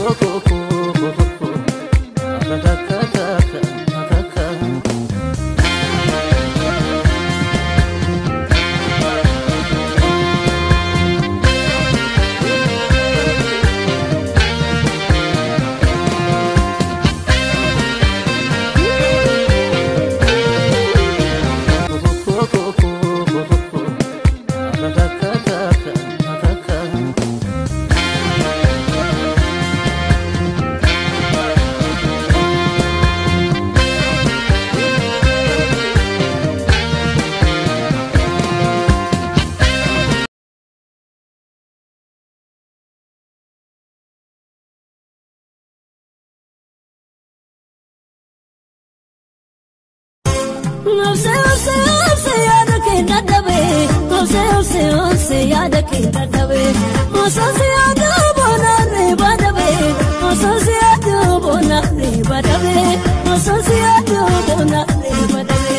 こここ Obse obse obse yaada kee dadhabe. Obse obse obse yaada kee dadhabe. Obse obse yaada boonarree badhabe. Obse obse yaada boonarree badhabe. Obse obse yaada boonarree badhabe.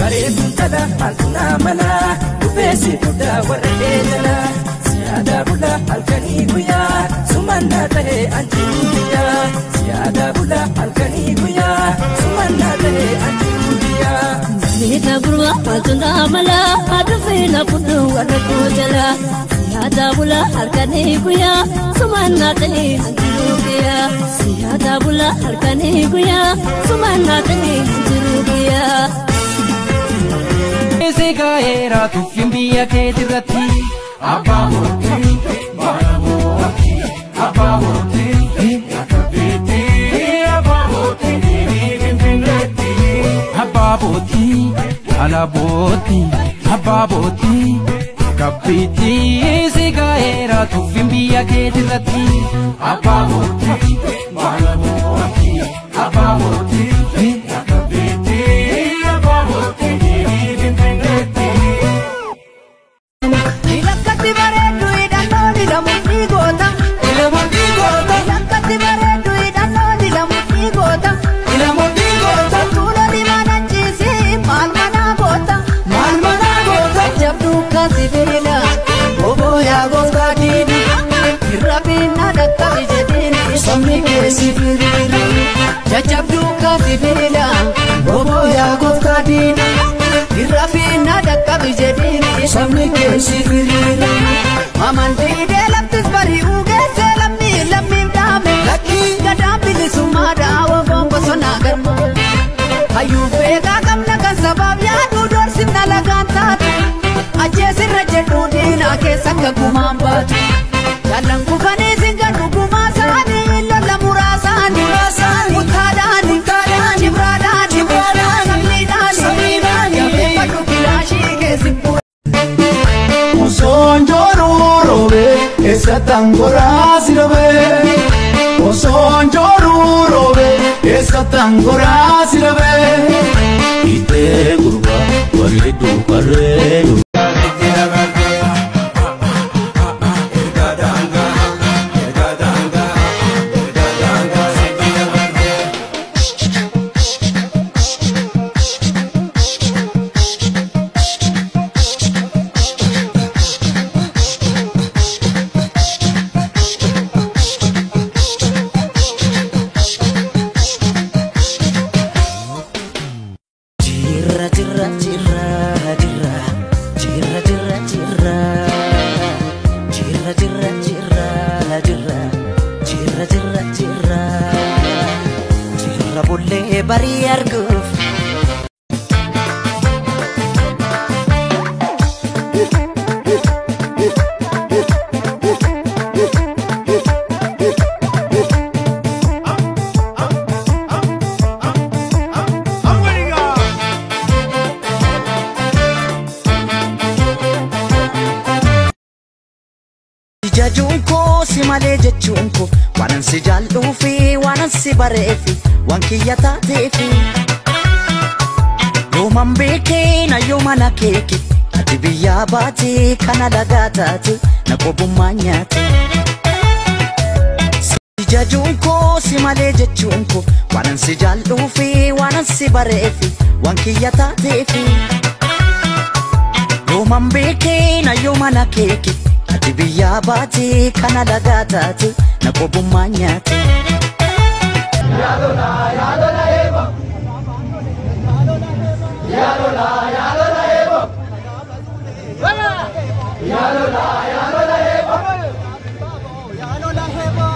Bareeduun tala halkunaa mala bubeessi guddaa warra eegala. Siyaada bulaa halkanii guyyaa sumanna ta'e anjuu. gurra faatuna mala adufi na fudu warra kojala siyaata bula harkanii guya sumanna tani hanjiruubiya siyaata bula harkanii guya sumanna tani hanjiruubiya. Seekaa heeraa tuffiin biyya keetirratti abbaa murtii. Abaabooti abaabooti kabbiitii si gaa'eera tuffin biyya keetirratti abaabooti. yaagoof kaadiini Irrabinna dhaqqabi jedhiini Sabni keessi firiira Jajjabduu kaatibiila Bobo yaagoof kaadiini Irrabinna dhaqqabi jedhiini Sabni keessi firiira Amantii deelabtis bari'uu diinaa keessa akka gumaan baatu. Jaallan kufanii singa dhugumaa isaanii lola muraasaanii. Mutaadhaani, jibraadhaani, sabniidhaani, jabeeffadhu kilaashii keessi bu'e. Osoon jooruu roobee eessattaan goraasi dhabee. Osoon jooruu roobee eessattaan goraasi dhabee. barierku. Jajuun koo si malee jechuun koo waanan si jaalluu fi waanan si baree fi waan kiyya taatee fi yooman beekee na yooma na keeke ati biyyaa baatee kana lagaa taate na qobummaa nyaate. Si jajuun koo si malee jechuun koo waanan si jaalluu fi waanan si baree fi waan kiyya taatee fi Yooman beekee na yoomana keeke Bibiyya baati kana lagaa taate na qobummaa nyaate. Yaadola yaadola eebo. Yaadola yaadola eebo. Yaadola yaadola eebo. Yaadola yaadola eebo.